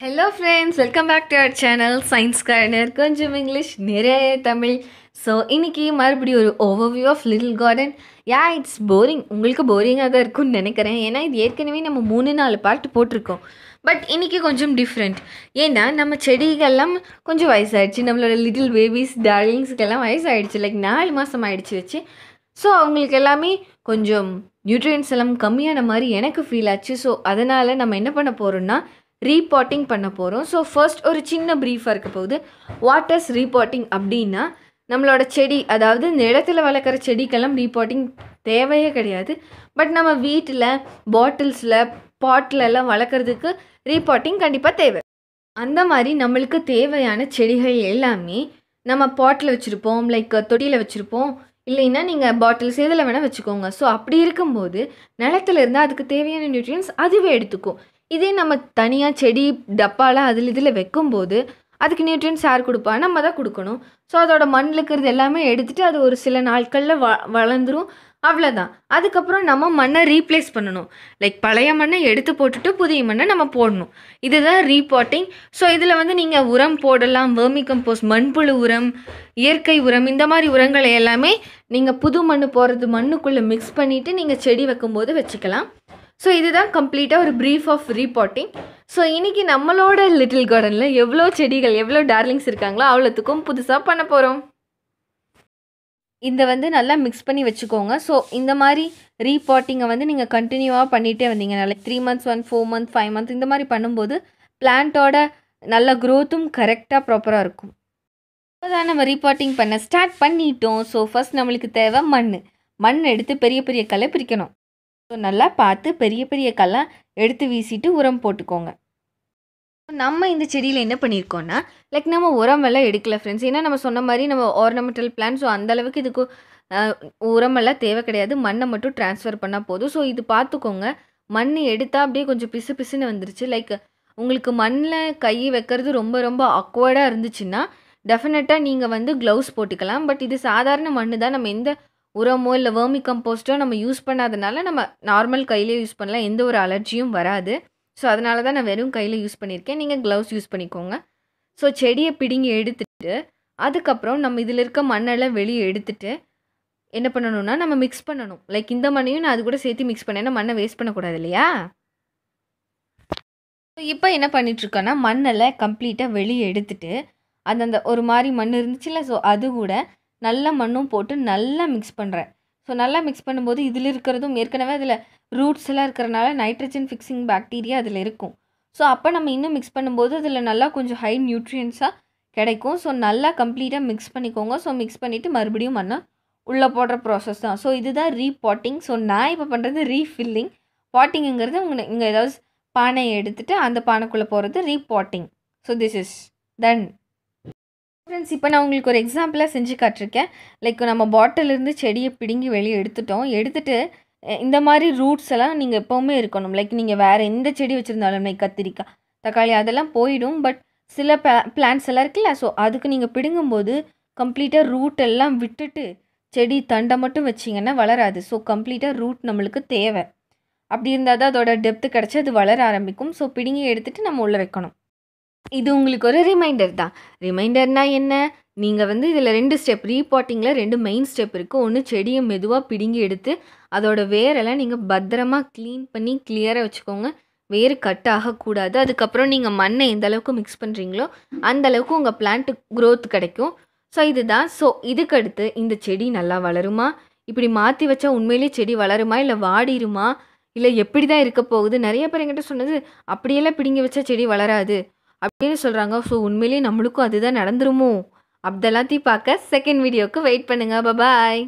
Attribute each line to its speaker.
Speaker 1: Hello friends welcome back to our channel science corner கொஞ்சம் English நிறைய Tamil. So இன்றைக்கி மறுபடியும் ஒரு overview of little garden yeah it's boring உங்களுக்கு போரிங்காக தான் இருக்கும்னு நினைக்கிறேன். ஏன்னா இது ஏற்கனவே நம்ம மூணு நாலு பாட்டு போட்டிருக்கோம். பட் இன்னைக்கு கொஞ்சம் டிஃப்ரெண்ட் ஏன்னா நம்ம செடிகள்லாம் கொஞ்சம் வயசாகிடுச்சு நம்மளோட லிட்டில் பேபிஸ் டார்லிங்ஸுக்கெல்லாம் வயசாகிடுச்சு லைக் நாலு மாதம் ஆகிடுச்சு வச்சு. ஸோ அவங்களுக்கு எல்லாமே கொஞ்சம் நியூட்ரியன்ஸ் எல்லாம் கம்மியான மாதிரி எனக்கு ஃபீல் ஆச்சு. ஸோ அதனால் நம்ம என்ன பண்ண போகிறோம்னா ரீபாட்டிங் பண்ண போகிறோம் ஸோ ஃபர்ஸ்ட் ஒரு சின்ன ப்ரீஃபாக இருக்க போகுது. வாட் இஸ் ரீபாட்டிங் அப்படின்னா நம்மளோட செடி அதாவது நிலத்தில் வளர்க்குற செடிக்கெல்லாம் ரீபாட்டிங் தேவையே கிடையாது. பட் நம்ம வீட்டில் பாட்டில்ஸில் பாட்டில் எல்லாம் வளர்க்குறதுக்கு ரீபாட்டிங் கண்டிப்பாக தேவை. அந்த மாதிரி நம்மளுக்கு தேவையான செடிகள் எல்லாமே நம்ம பாட்டில் வச்சுருப்போம். லைக் தொட்டியில் வச்சுருப்போம். இல்லைன்னா நீங்கள் பாட்டில்ஸ் எதில் வேணால் வச்சுக்கோங்க. ஸோ அப்படி இருக்கும்போது நிலத்துல இருந்தால் அதுக்கு தேவையான நியூட்ரியன்ஸ் அதுவே எடுத்துக்கும். இதே நம்ம தனியாக செடி டப்பாலாம் அதில் இதில் வைக்கும்போது அதுக்கு நியூட்ரியன்ஸ் யார் கொடுப்பா? நம்ம தான் கொடுக்கணும். ஸோ அதோட மண்ணில் இருக்கிறது எல்லாமே எடுத்துகிட்டு அது ஒரு சில நாட்களில் வ வளர்ந்துரும். அவ்வளோதான் அதுக்கப்புறம் நம்ம மண்ணை ரீப்ளேஸ் பண்ணணும். லைக் பழைய மண்ணை எடுத்து போட்டுட்டு புதிய மண்ணை நம்ம போடணும். இதுதான் ரீபாட்டிங் ஸோ இதில் வந்து நீங்கள் உரம் போடலாம் வேர்மி கம்போஸ் மண்புழு உரம் இயற்கை உரம் இந்த மாதிரி உரங்களை எல்லாமே நீங்கள் புது மண் போடுறது மண்ணுக்குள்ளே மிக்ஸ் பண்ணிவிட்டு நீங்கள் செடி வைக்கும்போது வச்சுக்கலாம். ஸோ இதுதான் கம்ப்ளீட்டாக ஒரு ப்ரீஃப் ஆஃப் ரீபாட்டிங் ஸோ இன்றைக்கி நம்மளோட லிட்டில் கார்டனில் எவ்வளோ செடிகள் எவ்வளோ டார்லிங்ஸ் இருக்காங்களோ அவ்வளோத்துக்கும் புதுசாக பண்ண போகிறோம் இதை வந்து நல்லா மிக்ஸ் பண்ணி வச்சுக்கோங்க. ஸோ இந்த மாதிரி ரீபாட்டிங்கை வந்து நீங்கள் கண்டினியூவாக பண்ணிகிட்டே வந்தீங்க. Three months one four month five month இந்த மாதிரி பண்ணும்போது பிளான்ட்டோட நல்ல க்ரோத்தும் கரெக்டாக ப்ராப்பராக இருக்கும். இப்போதான் நம்ம ரீபாட்டிங் பண்ண ஸ்டார்ட் பண்ணிட்டோம். ஸோ ஃபஸ்ட் நம்மளுக்கு தேவை மண். மண் எடுத்து பெரிய பெரிய களை பிரிக்கணும். ஸோ நல்லா பார்த்து பெரிய பெரிய கல்லாம் எடுத்து வீசிட்டு உரம் போட்டுக்கோங்க. நம்ம இந்த செடியில் என்ன பண்ணியிருக்கோம்னா லைக் நம்ம உரம் எல்லாம் எடுக்கல ஃப்ரெண்ட்ஸ் ஏன்னா நம்ம சொன்ன மாதிரி நம்ம ஆர்னமெண்டல் பிளான் ஸோ அந்தளவுக்கு இதுக்கு உரமெல்லாம் தேவை கிடையாது. மண்ணை மட்டும் ட்ரான்ஸ்ஃபர் பண்ணால் போதும். ஸோ இது பார்த்துக்கோங்க. மண் எடுத்தால் அப்படியே கொஞ்சம் பிசு பிசுன்னு வந்துருச்சு. லைக் உங்களுக்கு மண்ணில் கை வைக்கிறது ரொம்ப ரொம்ப அக்வர்டாக இருந்துச்சுன்னா டெஃபினட்டாக நீங்கள் வந்து க்ளவுஸ் போட்டுக்கலாம். பட் இது சாதாரண மண் தான் நம்ம எந்த உரமோ இல்லை வேர்மி கம்போஸ்ட்டோ நம்ம யூஸ் பண்ணாதனால நம்ம நார்மல் கையிலே யூஸ் பண்ணலாம். எந்த ஒரு அலர்ஜியும் வராது. ஸோ அதனால தான் நான் வெறும் கையில் யூஸ் பண்ணியிருக்கேன். நீங்கள் க்ளவுஸ் யூஸ் பண்ணிக்கோங்க. ஸோ செடியை பிடுங்கி எடுத்துட்டு அதுக்கப்புறம் நம்ம இதில் இருக்க மண்ணெல்லாம் வெளியே எடுத்துட்டு என்ன பண்ணணும்னா நம்ம மிக்ஸ் பண்ணணும். லைக் இந்த மண்ணையும் நான் அது கூட சேர்த்து மிக்ஸ் பண்ணேன்னா மண்ணை வேஸ்ட் பண்ணக்கூடாது இல்லையா? இப்போ என்ன பண்ணிகிட்ருக்கோன்னா மண்ணெல்லாம் கம்ப்ளீட்டாக வெளியே எடுத்துட்டு அந்தந்த ஒரு மாதிரி மண் இருந்துச்சுல்ல ஸோ அது கூட நல்ல மண்ணும் போட்டு நல்லா மிக்ஸ் பண்ணுறேன் ஸோ நல்லா மிக்ஸ் பண்ணும்போது இதில் இருக்கிறதும் ஏற்கனவே அதில் ரூட்ஸ் எல்லாம் இருக்கிறனால நைட்ரஜன் ஃபிக்ஸிங் பாக்டீரியா அதில் இருக்கும். ஸோ அப்போ நம்ம இன்னும் மிக்ஸ் பண்ணும்போது அதில் நல்லா கொஞ்சம் ஹை நியூட்ரியன்ஸாக கிடைக்கும். ஸோ நல்லா கம்ப்ளீட்டாக மிக்ஸ் பண்ணிக்கோங்க. ஸோ மிக்ஸ் பண்ணிவிட்டு மறுபடியும் மண்ணை உள்ளே போடுற ப்ராசஸ் தான். ஸோ இதுதான் ரீபாட்டிங் ஸோ நான் இப்போ பண்ணுறது ரீஃபில்லிங் பாட்டிங்கிறது உங்களை இங்கே ஏதாவது பானையை எடுத்துகிட்டு அந்த பானைக்குள்ளே போகிறது repotting so this is done friends இப்போ நான் உங்களுக்கு ஒரு எக்ஸாம்பிளாக செஞ்சு காட்டிருக்கேன். லைக் நம்ம பாட்டிலிருந்து செடியை பிடுங்கி வெளியே எடுத்துட்டோம். எடுத்துகிட்டு இந்த மாதிரி ரூட்ஸ் எல்லாம் நீங்கள் எப்போவுமே இருக்கணும். லைக் நீங்கள் வேறு எந்த செடி வச்சுருந்தாலும் லைக் கத்திரிக்காய் தக்காளி அதெல்லாம் போயிடும். பட் சில பிளா பிளான்ஸ் எல்லாம் இருக்குல்ல ஸோ அதுக்கு நீங்கள் பிடுங்கும்போது கம்ப்ளீட்டாக ரூட் எல்லாம் விட்டுட்டு செடி தண்டை மட்டும் வச்சிங்கன்னா வளராது. ஸோ கம்ப்ளீட்டாக ரூட் நம்மளுக்கு தேவை. அப்படி இருந்தால் தான் அதோட டெப்த்து கிடச்சி அது வளர ஆரம்பிக்கும். ஸோ பிடுங்கி எடுத்துகிட்டு நம்ம உள்ளே வைக்கணும். இது உங்களுக்கு ஒரு ரிமைண்டர் தான். ரிமைண்டர்னால் என்ன? நீங்கள் வந்து இதில் ரெண்டு ஸ்டெப் ரீபாட்டிங்கில் ரெண்டு மெயின் ஸ்டெப் இருக்குது ஒன்று செடியை மெதுவாக பிடுங்கி எடுத்து அதோட வேரெல்லாம் நீங்கள் பத்திரமா க்ளீன் பண்ணி கிளியராக வச்சுக்கோங்க. வேர் கட் ஆகக்கூடாது. அதுக்கப்புறம் நீங்கள் மண்ணை எந்த அளவுக்கு மிக்ஸ் பண்ணுறீங்களோ அந்த அளவுக்கு உங்கள் பிளான்ட் க்ரோத் கிடைக்கும். ஸோ இதுதான். ஸோ இதுக்கடுத்து இந்த செடி நல்லா வளருமா? இப்படி மாற்றி வச்சா உண்மையிலேயே செடி வளருமா? இல்லை வாடிருமா? இல்லை எப்படி தான் இருக்க போகுது? நிறைய பேர் என்கிட்ட சொன்னது அப்படியெல்லாம் பிடுங்கி வச்சா செடி வளராது. அப்படின்னு சொல்கிறாங்க ஸோ உண்மையிலேயே நம்மளுக்கும் அதுதான் நடந்துருமோ? அப்படில்லாத்தையும் பார்க்க செகண்ட் வீடியோவுக்கு வெயிட் பண்ணுங்கள் பபாய்